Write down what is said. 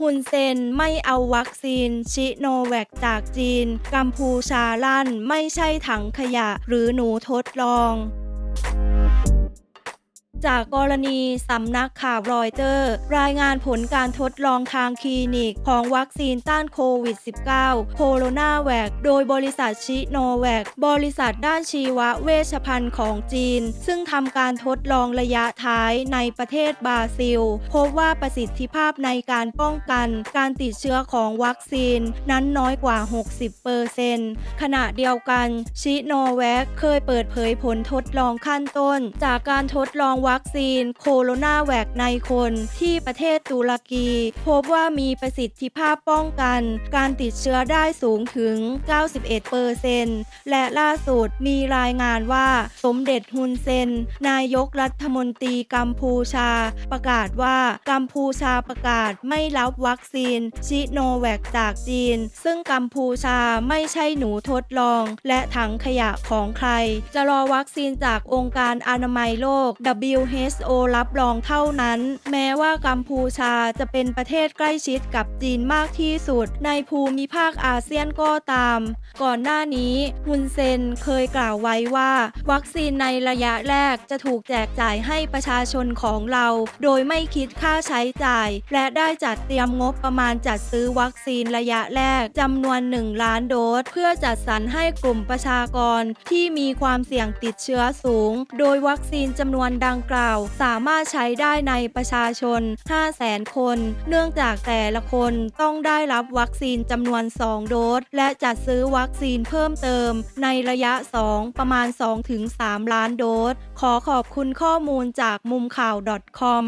ฮุนเซนไม่เอาวัคซีน ชิโนแวคจากจีน กัมพูชาลั่นไม่ใช่ถังขยะหรือหนูทดลอง จากกรณีสำนักข่าวรอยเตอร์ รายงานผลการทดลองทางคลินิกของวัคซีนต้านโควิด -19 โคโรนาแวคโดยบริษัทชิโนแวคบริษัทด้านชีวเวชภัณฑ์ของจีน ซึ่งทำการทดลองระยะท้ายในประเทศบราซิล พบว่าประสิทธิภาพในการป้องกันการติดเชื้อของวัคซีนนั้นน้อยกว่า 60%ขณะเดียวกันชิโนแวคเคยเปิดเผยผลทดลองขั้นต้น จากการทดลองวัคซีนโคโรนาแวคในคนที่ประเทศตุรกี พบว่ามีประสิทธิภาพป้องกัน การติดเชื้อได้สูงถึง 91%และล่าสุดมีรายงานว่าสมเด็จฮุนเซน นายกรัฐมนตรีกัมพูชา ประกาศว่ากัมพูชาประกาศไม่รับวัคซีน ชิโนแวคจากจีน ซึ่งกัมพูชาไม่ใช่หนูทดลอง และถังขยะของใคร จะรอวัคซีนจากองค์การอนามัยโลก WHO รับรองเท่านั้น แม้ว่ากัมพูชาจะเป็นประเทศใกล้ชิดกับจีนมากที่สุด ในภูมิภาคอาเซียนก็ตาม ก่อนหน้านี้ฮุนเซนเคยกล่าวไว้ว่า วัคซีนในระยะแรกจะถูกแจกจ่ายให้ประชาชนของเรา โดยไม่คิดค่าใช้จ่าย และได้จัดเตรียมงบประมาณจัดซื้อวัคซีนระยะแรกจำนวน 1 ล้านโดส เพื่อจัดสรรให้กลุ่มประชากรที่มีความเสี่ยงติดเชื้อสูง โดยวัคซีนจำนวนดังกล่าว สามารถใช้ได้ในประชาชน 500,000 คน เนื่องจากแต่ละคนต้องได้รับวัคซีนจำนวน 2 โดส และจัดซื้อวัคซีนเพิ่มเติม ในระยะ 2 ประมาณ 2-3 ล้านโดส ขอขอบคุณข้อมูลจากมุมข่าว .com